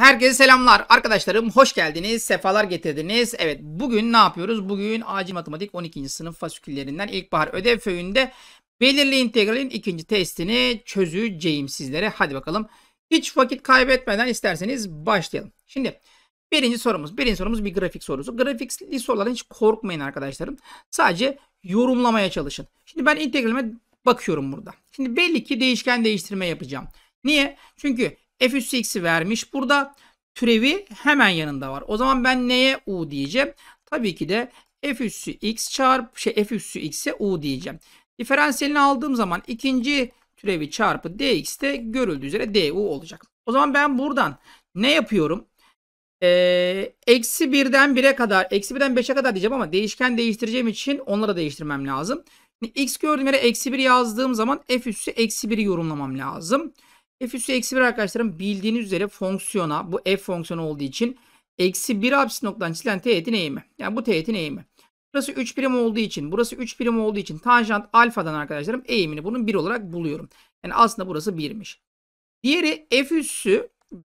Herkese selamlar arkadaşlarım. Hoş geldiniz. Sefalar getirdiniz. Evet bugün ne yapıyoruz? Bugün acil matematik 12. sınıf fasiküllerinden ilkbahar ödev föyünde belirli integralin ikinci testini çözeceğim sizlere. Hadi bakalım. Hiç vakit kaybetmeden isterseniz başlayalım. Şimdi birinci sorumuz. Birinci sorumuz bir grafik sorusu. Grafikli sorulardan hiç korkmayın arkadaşlarım. Sadece yorumlamaya çalışın. Şimdi ben integralime bakıyorum burada. Şimdi belli ki değişken değiştirme yapacağım. Niye? Çünkü f üssü x'i vermiş burada. Türevi hemen yanında var. O zaman ben neye u diyeceğim? Tabii ki de f üssü x çarpı şey f üssü x'e u diyeceğim. Diferansiyelini aldığım zaman ikinci türevi çarpı dx de görüldüğü üzere du olacak. O zaman ben buradan ne yapıyorum? Ee, eksi birden 1'e kadar, eksi birden 5'e kadar diyeceğim ama değişken değiştireceğim için onları değiştirmem lazım. X gördüğüm yere eksi 1 yazdığım zaman f üssü eksi 1'i yorumlamam lazım f üssü eksi 1 arkadaşlarım bildiğiniz üzere fonksiyona bu f fonksiyonu olduğu için eksi 1 apsis noktadan çizilen teğetin eğimi. Yani bu teğetin eğimi. Burası 3 birim olduğu için burası 3 birim olduğu için tanjant alfadan arkadaşlarım eğimini bunun 1 olarak buluyorum. Yani aslında burası 1'miş. Diğeri f üssü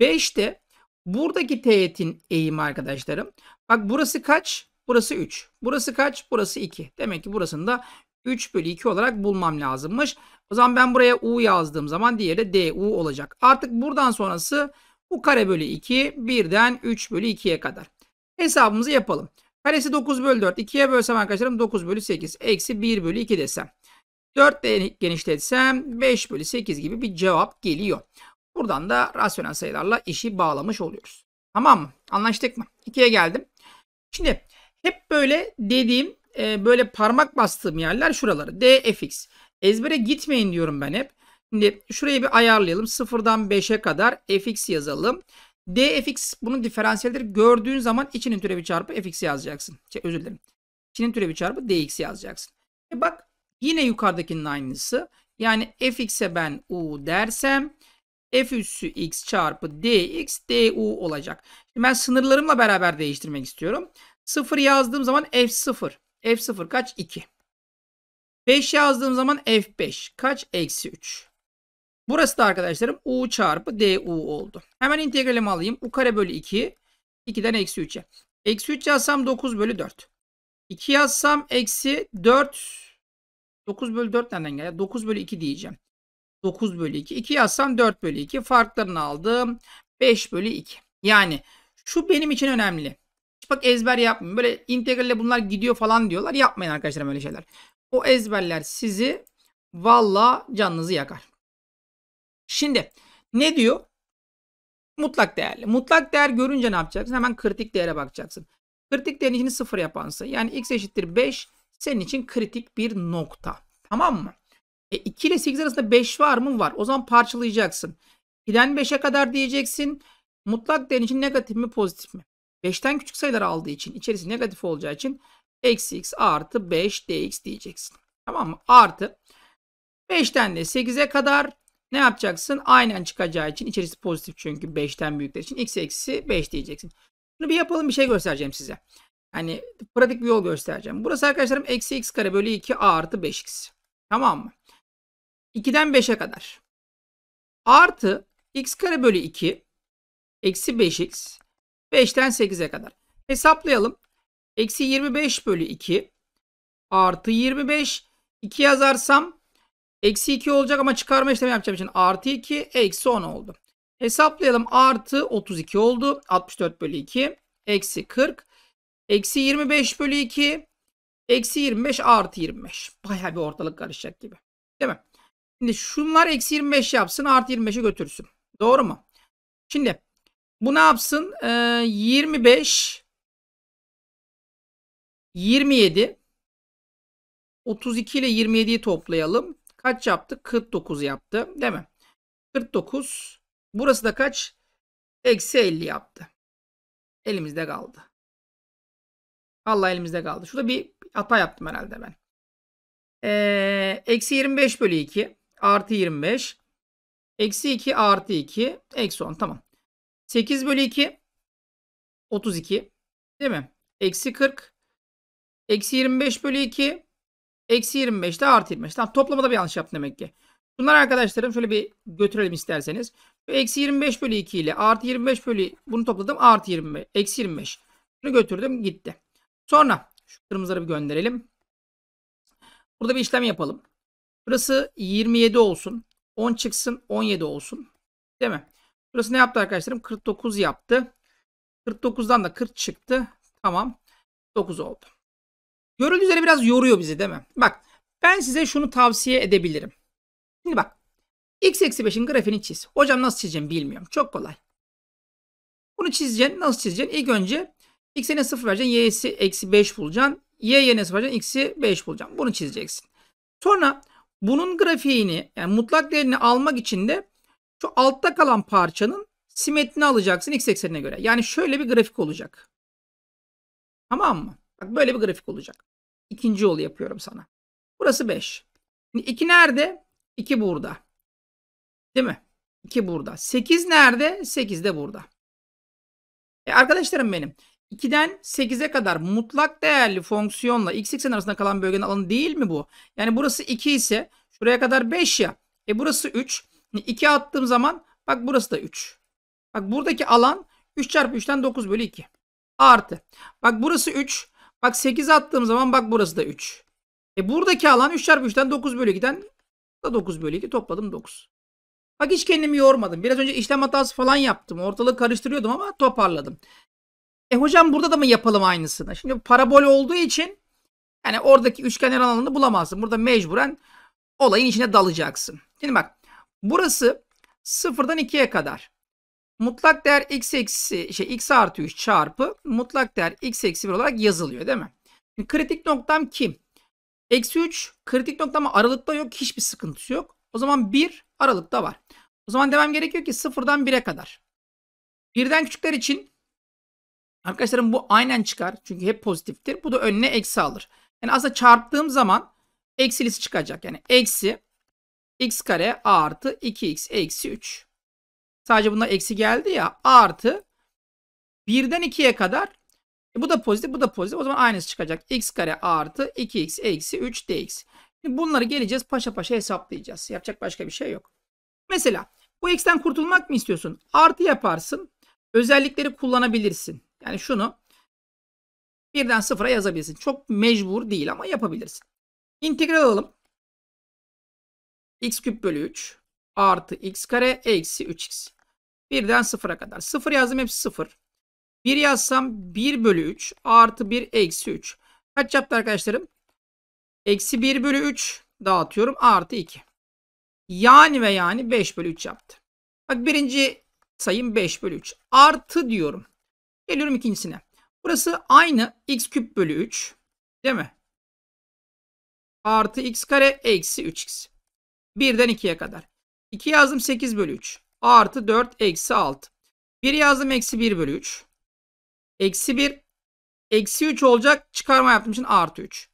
5'te buradaki teğetin eğimi arkadaşlarım. Bak burası kaç? Burası 3. Burası kaç? Burası 2. Demek ki burasını da 3 bölü 2 olarak bulmam lazımmış. O zaman ben buraya u yazdığım zaman diğeri de du olacak. Artık buradan sonrası u kare bölü 2 birden 3 bölü 2'ye kadar. Hesabımızı yapalım. Karesi 9 bölü 4. 2'ye bölsem arkadaşlarım 9 bölü 8. Eksi 1 bölü 2 desem. 4 de genişletsem 5 bölü 8 gibi bir cevap geliyor. Buradan da rasyonel sayılarla işi bağlamış oluyoruz. Tamam mı? Anlaştık mı? 2'ye geldim. Şimdi hep böyle dediğim e, böyle parmak bastığım yerler şuraları. dfx. Ezbere gitmeyin diyorum ben hep. Şimdi şurayı bir ayarlayalım. Sıfırdan 5'e kadar fx yazalım. dfx bunun diferansiyelleri gördüğün zaman içinin türevi çarpı fx yazacaksın. Şey, özür dilerim. İçinin türevi çarpı dx yazacaksın. E bak yine yukarıdakinin aynısı. Yani fx'e ben u dersem f üssü x çarpı dx du olacak. Şimdi ben sınırlarımla beraber değiştirmek istiyorum. 0 yazdığım zaman f0. F0 kaç? 2. 5 yazdığım zaman f5 kaç? Eksi 3. Burası da arkadaşlarım u çarpı du oldu. Hemen integralimi alayım. u kare bölü 2. 2'den eksi 3'e. Eksi 3 yazsam 9 bölü 4. 2 yazsam eksi 4. 9 bölü 4 nereden geliyor? 9 bölü 2 diyeceğim. 9 bölü 2. 2 yazsam 4 bölü 2. Farklarını aldım. 5 bölü 2. Yani şu benim için önemli. Bak ezber yapmayın. Böyle integralle bunlar gidiyor falan diyorlar. Yapmayın arkadaşlar öyle şeyler. O ezberler sizi valla canınızı yakar. Şimdi ne diyor? Mutlak değerli. Mutlak değer görünce ne yapacaksın? Hemen kritik değere bakacaksın. Kritik değerin içini sıfır yapansa yani x eşittir 5 senin için kritik bir nokta. Tamam mı? E 2 ile 8 arasında 5 var mı? Var. O zaman parçalayacaksın. 2'den 5'e kadar diyeceksin. Mutlak değerin için negatif mi pozitif mi? 5'ten küçük sayıları aldığı için içerisi negatif olacağı için eksi x artı 5 dx diyeceksin. Tamam mı? Artı 5'ten de 8'e kadar ne yapacaksın? Aynen çıkacağı için içerisi pozitif çünkü 5'ten büyükler için x eksi 5 diyeceksin. Bunu bir yapalım bir şey göstereceğim size. Hani pratik bir yol göstereceğim. Burası arkadaşlarım eksi x kare bölü 2 a artı 5x. Tamam mı? 2'den 5'e kadar. Artı x kare bölü 2 eksi 5x 5'ten 8'e kadar. Hesaplayalım. Eksi 25 bölü 2 artı 25 2 yazarsam eksi 2 olacak ama çıkarma işlemi yapacağım için artı 2 eksi 10 oldu. Hesaplayalım artı 32 oldu. 64 bölü 2 eksi 40 eksi 25 bölü 2 eksi 25 artı 25. Baya bir ortalık karışacak gibi. Değil mi? Şimdi şunlar eksi 25 yapsın artı 25'i götürsün. Doğru mu? Şimdi bu ne yapsın? Ee, 25 27 32 ile 27'yi toplayalım. Kaç yaptı? 49 yaptı. Değil mi? 49. Burası da kaç? Eksi 50 yaptı. Elimizde kaldı. Allah elimizde kaldı. Şurada bir hata yaptım herhalde ben. Ee, eksi 25 bölü 2 artı 25 eksi 2 artı 2 eksi 10 tamam. 8 bölü 2 32 değil mi? Eksi 40 eksi 25 bölü 2 eksi 25 de artı 25. Tamam toplamada bir yanlış yaptım demek ki. Bunlar arkadaşlarım şöyle bir götürelim isterseniz. Eksi 25 bölü 2 ile artı 25 bölü bunu topladım. Artı 25. Eksi 25. Bunu götürdüm gitti. Sonra şu kırmızıları bir gönderelim. Burada bir işlem yapalım. Burası 27 olsun. 10 çıksın 17 olsun. Değil mi? Burası ne yaptı arkadaşlarım? 49 yaptı. 49'dan da 40 çıktı. Tamam. 9 oldu. Görüldüğü üzere biraz yoruyor bizi değil mi? Bak ben size şunu tavsiye edebilirim. Şimdi bak. X eksi 5'in grafiğini çiz. Hocam nasıl çizeceğim bilmiyorum. Çok kolay. Bunu çizeceksin. Nasıl çizeceksin? İlk önce x'e 0 vereceksin. y'si eksi 5 bulacaksın. y'ye ne 0 vereceksin? x'i 5 bulacaksın. Bunu çizeceksin. Sonra bunun grafiğini yani mutlak değerini almak için de şu altta kalan parçanın simetrini alacaksın x eksenine göre. Yani şöyle bir grafik olacak. Tamam mı? Bak böyle bir grafik olacak. İkinci yolu yapıyorum sana. Burası 5. Şimdi 2 nerede? 2 burada. Değil mi? 2 burada. 8 nerede? 8 de burada. E arkadaşlarım benim. 2'den 8'e kadar mutlak değerli fonksiyonla x eksen arasında kalan bölgenin alanı değil mi bu? Yani burası 2 ise şuraya kadar 5 ya. E burası 3. 2 attığım zaman bak burası da 3. Bak buradaki alan 3 çarpı 3'ten 9 bölü 2. Artı. Bak burası 3. Bak 8 attığım zaman bak burası da 3. E buradaki alan 3 çarpı 3'ten 9 bölü 2'den da 9 bölü 2 topladım 9. Bak hiç kendimi yormadım. Biraz önce işlem hatası falan yaptım. Ortalığı karıştırıyordum ama toparladım. E hocam burada da mı yapalım aynısını? Şimdi parabol olduğu için yani oradaki üçgenler alanını bulamazsın. Burada mecburen olayın içine dalacaksın. Şimdi bak burası sıfırdan 2'ye kadar. Mutlak değer x eksi şey x artı 3 çarpı mutlak değer x eksi 1 olarak yazılıyor değil mi? Kritik noktam kim? Eksi 3 kritik noktam aralıkta yok. Hiçbir sıkıntısı yok. O zaman 1 aralıkta var. O zaman demem gerekiyor ki sıfırdan 1'e kadar. Birden küçükler için arkadaşlarım bu aynen çıkar. Çünkü hep pozitiftir. Bu da önüne eksi alır. Yani aslında çarptığım zaman eksilisi çıkacak. Yani eksi x kare artı 2x eksi 3. Sadece bunda eksi geldi ya artı 1'den 2'ye kadar e bu da pozitif bu da pozitif. O zaman aynısı çıkacak. x kare artı 2x eksi 3 dx. Şimdi bunları geleceğiz paşa paşa hesaplayacağız. Yapacak başka bir şey yok. Mesela bu x'ten kurtulmak mı istiyorsun? Artı yaparsın. Özellikleri kullanabilirsin. Yani şunu birden sıfıra yazabilirsin. Çok mecbur değil ama yapabilirsin. İntegral alalım. X küp bölü 3 artı x kare eksi 3x. Birden sıfıra kadar. Sıfır yazdım hepsi sıfır. 1 yazsam 1 bölü 3 artı 1 eksi 3. Kaç yaptı arkadaşlarım? Eksi 1 bölü 3 dağıtıyorum artı 2. Yani ve yani 5 bölü 3 yaptı. Bak birinci sayım 5 bölü 3. Artı diyorum. Geliyorum ikincisine. Burası aynı x küp bölü 3. Değil mi? Artı x kare eksi 3x. 1'den 2'ye kadar. 2 yazdım 8 bölü 3. Artı 4 eksi 6. 1 yazdım eksi 1 bölü 3. Eksi 1. Eksi 3 olacak. Çıkarma yaptığım için artı 3.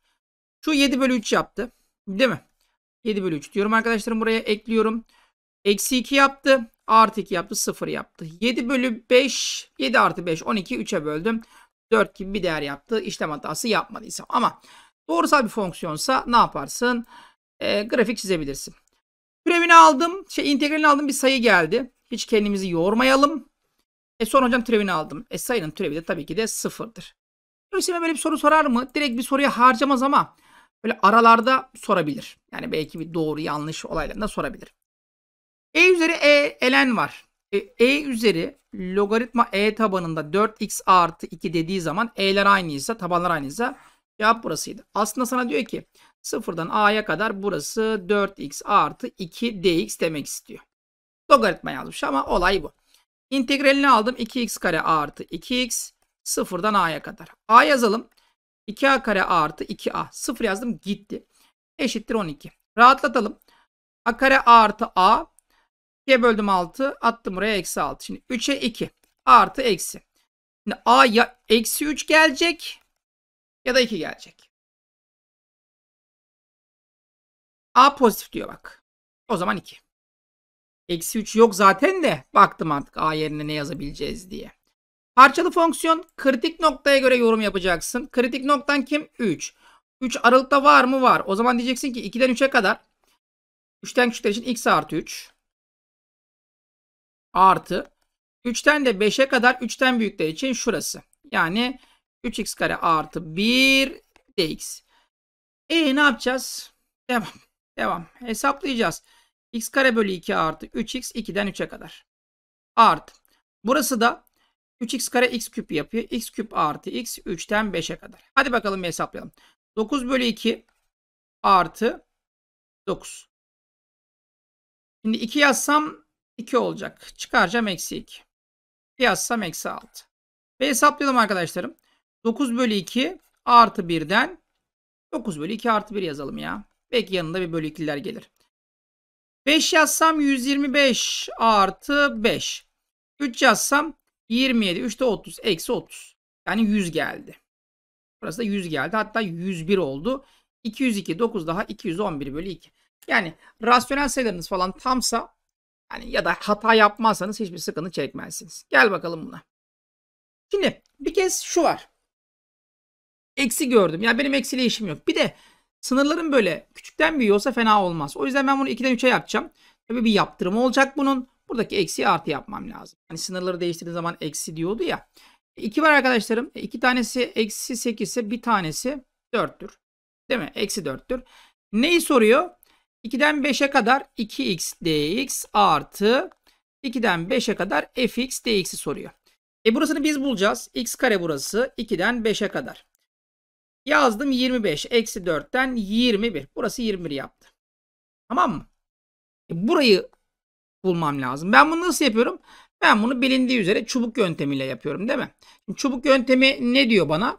Şu 7 bölü 3 yaptı. Değil mi? 7 bölü 3 diyorum arkadaşlarım buraya ekliyorum. Eksi 2 yaptı. Artı 2 yaptı. 0 yaptı. 7 bölü 5. 7 artı 5. 12. 3'e böldüm. 4 gibi bir değer yaptı. İşlem hatası yapmadıysam. Ama doğrusal bir fonksiyonsa ne yaparsın? E, grafik çizebilirsin. Türevini aldım. Şey integralini aldım. Bir sayı geldi. Hiç kendimizi yormayalım. E sonra hocam türevini aldım. E sayının türevi de tabii ki de sıfırdır. Öyleyse böyle bir soru sorar mı? Direkt bir soruya harcamaz ama böyle aralarda sorabilir. Yani belki bir doğru yanlış olaylarında sorabilir. E üzeri E elen var. E, e üzeri logaritma E tabanında 4x artı 2 dediği zaman E'ler aynıysa tabanlar aynıysa cevap burasıydı. Aslında sana diyor ki sıfırdan A'ya kadar burası 4x artı 2 dx demek istiyor. Logaritma yazmış ama olay bu. İntegralini aldım. 2x kare artı 2x sıfırdan a'ya kadar. a yazalım. 2a kare artı 2a. Sıfır yazdım gitti. Eşittir 12. Rahatlatalım. a kare artı a. 2'ye böldüm 6. Attım buraya eksi 6. Şimdi 3'e 2. Artı eksi. Şimdi a ya eksi 3 gelecek ya da 2 gelecek. A pozitif diyor bak. O zaman 2. Eksi 3 yok zaten de baktım artık A yerine ne yazabileceğiz diye. Parçalı fonksiyon kritik noktaya göre yorum yapacaksın. Kritik noktan kim? 3. 3 aralıkta var mı? Var. O zaman diyeceksin ki 2'den 3'e kadar 3'ten küçükler için x artı 3 artı 3'ten de 5'e kadar 3'ten büyükler için şurası. Yani 3x kare artı 1 dx. E ne yapacağız? Devam. Devam. Hesaplayacağız. x kare bölü 2 artı 3x 2'den 3'e kadar. Artı. Burası da 3x kare x küp yapıyor. x küp artı x 3'ten 5'e kadar. Hadi bakalım bir hesaplayalım. 9 bölü 2 artı 9. Şimdi 2 yazsam 2 olacak. Çıkaracağım eksi 2. 2 yazsam eksi 6. Ve hesaplayalım arkadaşlarım. 9 bölü 2 artı 1'den 9 bölü 2 artı 1 yazalım ya. Belki yanında bir bölü 2'ler gelir. 5 yazsam 125 artı 5. 3 yazsam 27. 3'te 30. Eksi 30. Yani 100 geldi. Burası da 100 geldi. Hatta 101 oldu. 202. 9 daha 211 bölü 2. Yani rasyonel sayılarınız falan tamsa yani ya da hata yapmazsanız hiçbir sıkıntı çekmezsiniz. Gel bakalım buna. Şimdi bir kez şu var. Eksi gördüm. Yani benim eksiyle işim yok. Bir de sınırların böyle küçükten büyüyor olsa fena olmaz. O yüzden ben bunu 2'den 3'e yapacağım. Tabii bir yaptırım olacak bunun. Buradaki eksi artı yapmam lazım. Hani sınırları değiştirdiğim zaman eksi diyordu ya. 2 var arkadaşlarım. 2 tanesi eksi 8 ise bir tanesi 4'tür. Değil mi? Eksi 4'tür. Neyi soruyor? 2'den 5'e kadar 2x dx artı 2'den 5'e kadar fx dx'i soruyor. E burasını biz bulacağız. x kare burası 2'den 5'e kadar. Yazdım 25. Eksi 4'ten 21. Burası 21 yaptı. Tamam mı? E burayı bulmam lazım. Ben bunu nasıl yapıyorum? Ben bunu bilindiği üzere çubuk yöntemiyle yapıyorum değil mi? Şimdi çubuk yöntemi ne diyor bana?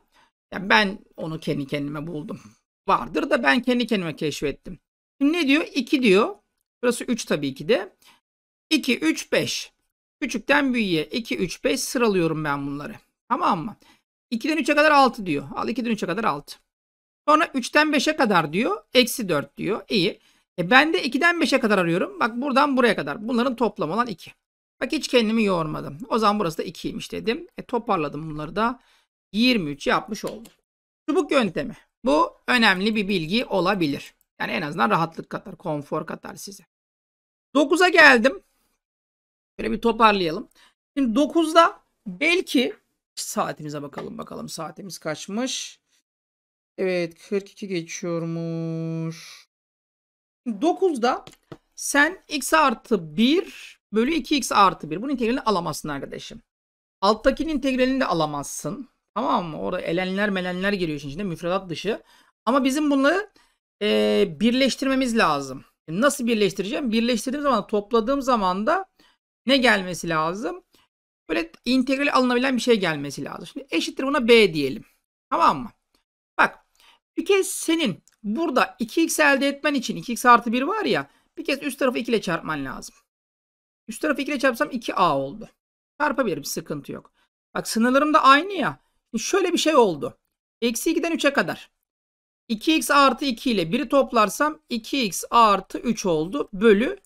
Yani ben onu kendi kendime buldum. Vardır da ben kendi kendime keşfettim. Şimdi ne diyor? 2 diyor. Burası 3 tabii ki de. 2, 3, 5. Küçükten büyüğe 2, 3, 5 sıralıyorum ben bunları. Tamam mı? 2'den 3'e kadar 6 diyor. Al 2'den 3'e kadar 6. Sonra 3'ten 5'e kadar diyor. Eksi 4 diyor. İyi. E ben de 2'den 5'e kadar arıyorum. Bak buradan buraya kadar. Bunların toplamı olan 2. Bak hiç kendimi yormadım. O zaman burası da 2'ymiş dedim. E toparladım bunları da. 23 yapmış oldum. Çubuk yöntemi. Bu önemli bir bilgi olabilir. Yani en azından rahatlık katar, konfor katar size. 9'a geldim. Böyle bir toparlayalım. Şimdi 9'da belki saatimize bakalım bakalım saatimiz kaçmış. Evet 42 geçiyormuş. 9'da sen x artı 1 bölü 2x artı 1. Bunun integralini alamazsın arkadaşım. Alttakinin integralini de alamazsın. Tamam mı? Orada elenler melenler giriyor içinde müfredat dışı. Ama bizim bunları e, birleştirmemiz lazım. Nasıl birleştireceğim? Birleştirdiğim zaman topladığım zaman da ne gelmesi lazım? Böyle integral alınabilen bir şey gelmesi lazım. Şimdi eşittir buna b diyelim. Tamam mı? Bak bir kez senin burada 2x elde etmen için 2x artı 1 var ya bir kez üst tarafı 2 ile çarpman lazım. Üst tarafı 2 ile çarpsam 2a oldu. Çarpabilirim sıkıntı yok. Bak sınırlarım da aynı ya. Şöyle bir şey oldu. Eksi 2'den 3'e kadar. 2x artı 2 ile 1'i toplarsam 2x artı 3 oldu. Bölü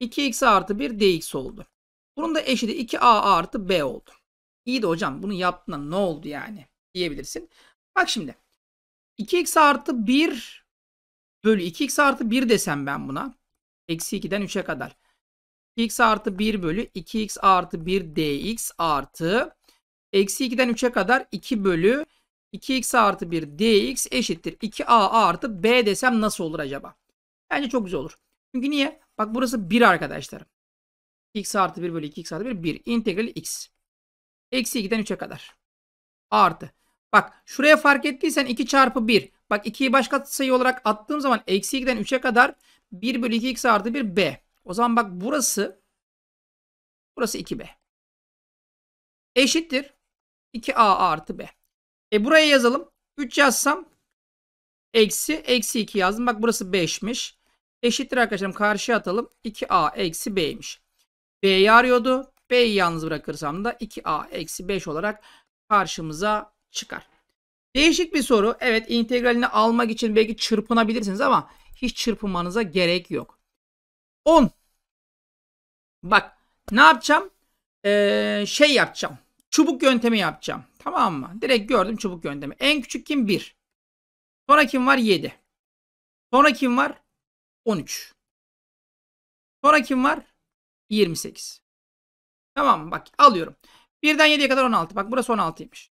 2x artı 1 dx oldu. Bunun da eşiti 2a artı b oldu. İyi de hocam bunu yaptığında ne oldu yani diyebilirsin. Bak şimdi 2x artı 1 bölü 2x artı 1 desem ben buna. Eksi 2'den 3'e kadar. 2x artı 1 bölü 2x artı 1 dx artı eksi 2'den 3'e kadar 2 bölü 2x artı 1 dx eşittir 2a artı b desem nasıl olur acaba? Bence çok güzel olur. Çünkü niye? Bak burası 1 arkadaşlarım. X artı 1 bölü 2x artı 1 1. İntegrali x. Eksi 2'den 3'e kadar. Artı. Bak şuraya fark ettiysen 2 çarpı 1. Bak 2'yi başka sayı olarak attığım zaman eksi 2'den 3'e kadar 1 bölü 2x artı 1 b. O zaman bak burası burası 2b. Eşittir 2a artı b. E buraya yazalım. 3 yazsam eksi eksi 2 yazdım. Bak burası 5'miş. Eşittir arkadaşlarım karşıya atalım. 2a eksi b'ymiş. B'yi arıyordu. B'yi yalnız bırakırsam da 2a eksi 5 olarak karşımıza çıkar. Değişik bir soru. Evet integralini almak için belki çırpınabilirsiniz ama hiç çırpınmanıza gerek yok. 10. Bak ne yapacağım? Ee, şey yapacağım. Çubuk yöntemi yapacağım. Tamam mı? Direkt gördüm çubuk yöntemi. En küçük kim? 1. Sonra kim var? 7. Sonra kim var? 13. Sonra kim var? 28. Tamam mı? Bak alıyorum. 1'den 7'ye kadar 16. Bak burası 16'ymış.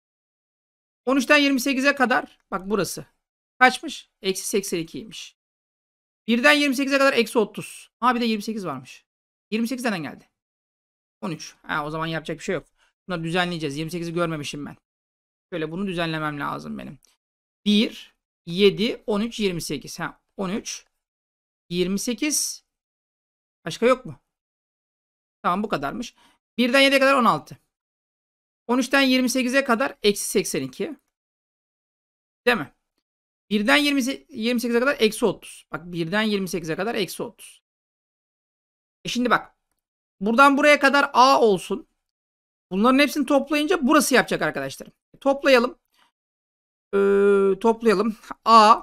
13'ten 28'e kadar bak burası. Kaçmış? Eksi 82'ymiş. 1'den 28'e kadar eksi 30. Ha bir de 28 varmış. 28 nereden geldi? 13. Ha o zaman yapacak bir şey yok. Bunları düzenleyeceğiz. 28'i görmemişim ben. Şöyle bunu düzenlemem lazım benim. 1, 7, 13, 28. Ha 13, 28. Başka yok mu? Tamam bu kadarmış. 1'den 7'ye kadar 16. 13'ten 28'e kadar eksi 82. Değil mi? 1'den 20, 28'e kadar eksi 30. Bak 1'den 28'e kadar eksi 30. E şimdi bak. Buradan buraya kadar A olsun. Bunların hepsini toplayınca burası yapacak arkadaşlarım. Toplayalım. Ee, toplayalım. A.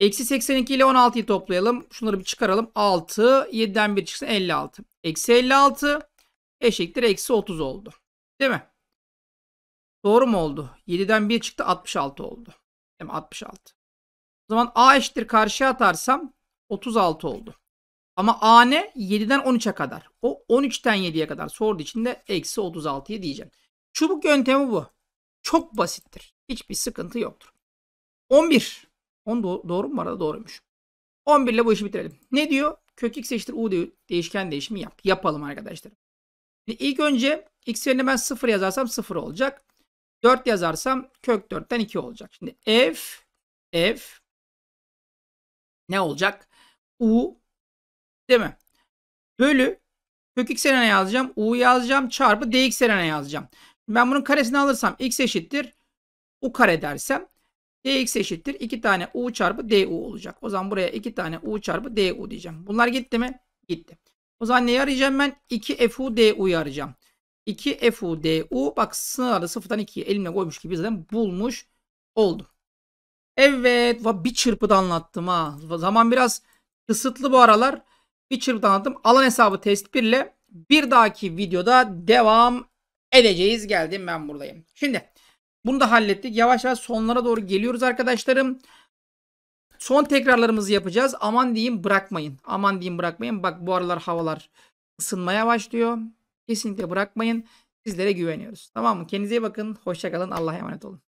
Eksi 82 ile 16'yı toplayalım. Şunları bir çıkaralım. 6. 7'den 1 çıksın 56. Eksi 56 eşittir eksi 30 oldu. Değil mi? Doğru mu oldu? 7'den 1 çıktı 66 oldu. Değil mi? 66. O zaman A eşittir karşıya atarsam 36 oldu. Ama A ne? 7'den 13'e kadar. O 13'ten 7'ye kadar sorduğu için de eksi 36'yı diyeceğim. Çubuk yöntemi bu. Çok basittir. Hiçbir sıkıntı yoktur. 11. 10 do- doğru mu arada? Doğruymuş. 11 ile bu işi bitirelim. Ne diyor? Kök x eşittir u diyor. Değişken değişimi yap. Yapalım arkadaşlar. Şimdi ilk önce x yerine ben 0 yazarsam 0 olacak. 4 yazarsam kök 4'ten 2 olacak. Şimdi f f ne olacak? u değil mi? Bölü kök x yerine yazacağım. u yazacağım. Çarpı dx yerine yazacağım. Ben bunun karesini alırsam x eşittir u kare dersem dx eşittir 2 tane u çarpı du olacak. O zaman buraya 2 tane u çarpı du diyeceğim. Bunlar gitti mi? Gitti. O zaman neyi arayacağım ben? 2 fu du'yu arayacağım. 2 fu du bak sınırlarda sıfırdan 2'yi elimle koymuş gibi zaten bulmuş oldum. Evet bir çırpıda anlattım ha. Zaman biraz kısıtlı bu aralar. Bir çırpıda anlattım. Alan hesabı test 1 ile bir dahaki videoda devam edeceğiz. Geldim ben buradayım. Şimdi bunu da hallettik. Yavaş yavaş sonlara doğru geliyoruz arkadaşlarım. Son tekrarlarımızı yapacağız. Aman diyeyim bırakmayın. Aman diyeyim bırakmayın. Bak bu aralar havalar ısınmaya başlıyor. Kesinlikle bırakmayın. Sizlere güveniyoruz. Tamam mı? Kendinize iyi bakın. Hoşçakalın. Allah'a emanet olun.